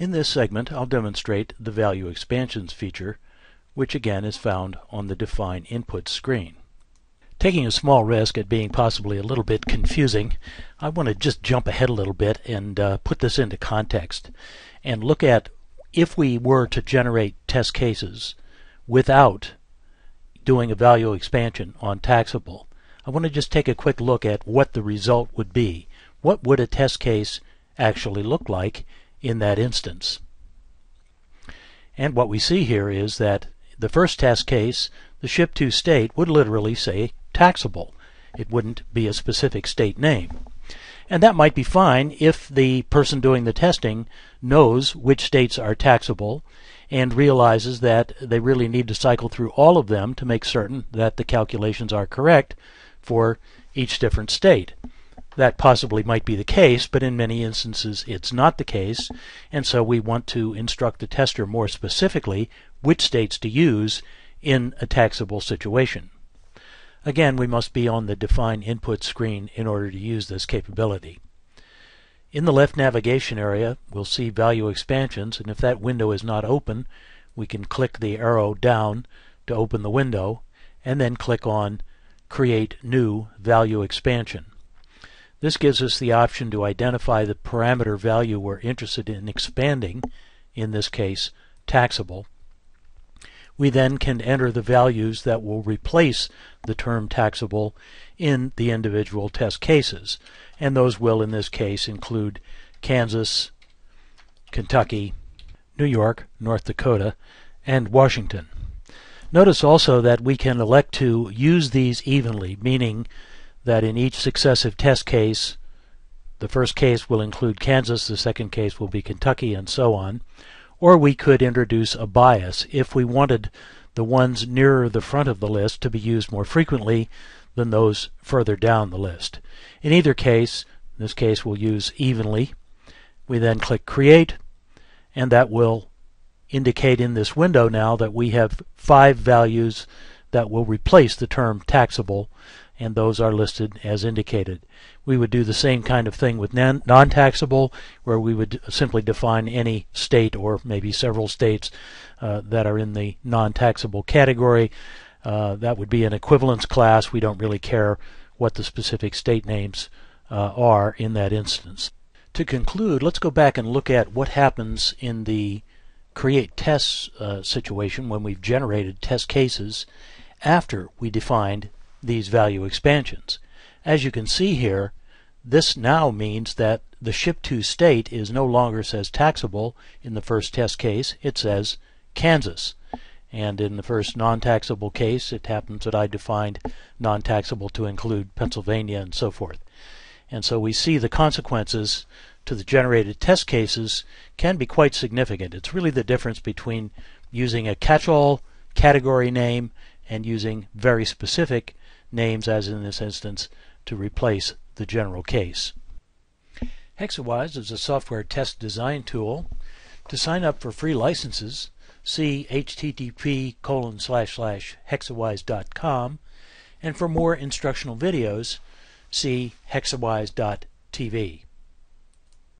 In this segment I'll demonstrate the value expansions feature which again is found on the define input screen. Taking a small risk at being possibly a little bit confusing, I want to just jump ahead a little bit and uh, put this into context and look at if we were to generate test cases without doing a value expansion on taxable. I want to just take a quick look at what the result would be. What would a test case actually look like in that instance. And what we see here is that the first test case, the ship to state, would literally say taxable. It wouldn't be a specific state name. And that might be fine if the person doing the testing knows which states are taxable and realizes that they really need to cycle through all of them to make certain that the calculations are correct for each different state that possibly might be the case, but in many instances it's not the case, and so we want to instruct the tester more specifically which states to use in a taxable situation. Again, we must be on the Define Input screen in order to use this capability. In the left navigation area, we'll see Value Expansions, and if that window is not open, we can click the arrow down to open the window, and then click on Create New Value Expansion. This gives us the option to identify the parameter value we're interested in expanding, in this case taxable. We then can enter the values that will replace the term taxable in the individual test cases, and those will in this case include Kansas, Kentucky, New York, North Dakota, and Washington. Notice also that we can elect to use these evenly, meaning that in each successive test case, the first case will include Kansas, the second case will be Kentucky, and so on. Or we could introduce a bias if we wanted the ones nearer the front of the list to be used more frequently than those further down the list. In either case, in this case we'll use evenly. We then click Create, and that will indicate in this window now that we have five values that will replace the term taxable and those are listed as indicated. We would do the same kind of thing with non-taxable, where we would simply define any state or maybe several states uh, that are in the non-taxable category. Uh, that would be an equivalence class. We don't really care what the specific state names uh, are in that instance. To conclude, let's go back and look at what happens in the create tests uh, situation when we've generated test cases after we defined these value expansions. As you can see here, this now means that the ship to state is no longer says taxable in the first test case, it says Kansas. And in the first non-taxable case, it happens that I defined non-taxable to include Pennsylvania and so forth. And so we see the consequences to the generated test cases can be quite significant. It's really the difference between using a catch-all category name and using very specific names, as in this instance, to replace the general case. Hexawise is a software test design tool. To sign up for free licenses, see http colon slash slash hexawise.com and for more instructional videos, see hexawise.tv.